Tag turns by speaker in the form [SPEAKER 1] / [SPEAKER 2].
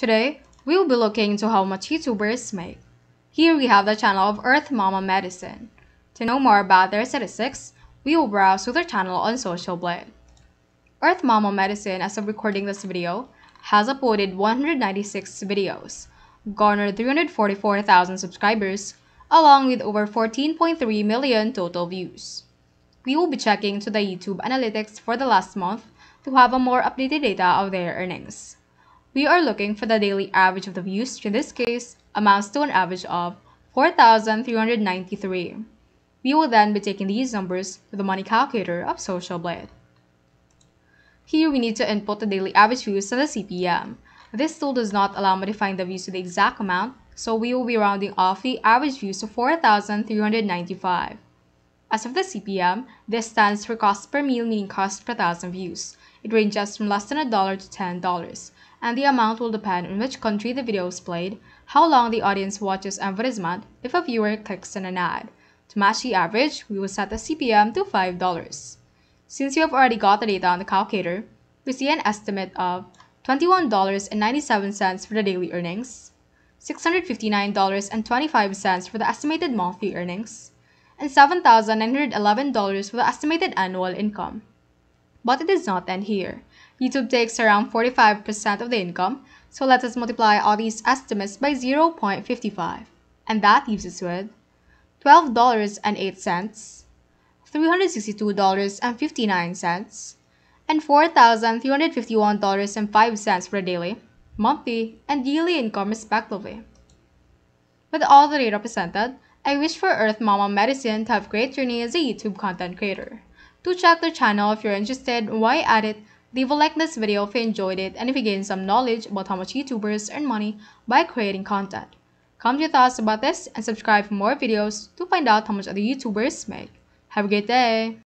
[SPEAKER 1] Today, we will be looking into how much YouTubers make. Here we have the channel of Earth Mama Medicine. To know more about their statistics, we will browse through their channel on Social Blade. Earth Mama Medicine, as of recording this video, has uploaded 196 videos, garnered 344,000 subscribers, along with over 14.3 million total views. We will be checking to the YouTube analytics for the last month to have a more updated data of their earnings. We are looking for the daily average of the views, which in this case amounts to an average of 4,393. We will then be taking these numbers to the money calculator of Social Blade. Here we need to input the daily average views and the CPM. This tool does not allow modifying the views to the exact amount, so we will be rounding off the average views to 4,395. As of the CPM, this stands for cost per mille meaning cost per thousand views. It ranges from less than a dollar to $10, and the amount will depend on which country the video is played, how long the audience watches advertisement, if a viewer clicks on an ad. To match the average, we will set the CPM to $5. Since you have already got the data on the calculator, we see an estimate of $21.97 for the daily earnings, $659.25 for the estimated monthly earnings, and $7,911 for the estimated annual income. But it does not end here. YouTube takes around 45% of the income, so let us multiply all these estimates by 0.55, and that leaves us with $12.08, $362.59, and $4,351.05 for daily, monthly, and yearly income respectively. With all the data presented, I wish for Earth Mama Medicine to have great journey as a YouTube content creator. Do check their channel if you're interested why at it, leave a like this video if you enjoyed it and if you gained some knowledge about how much YouTubers earn money by creating content. Comment your thoughts about this and subscribe for more videos to find out how much other YouTubers make. Have a great day!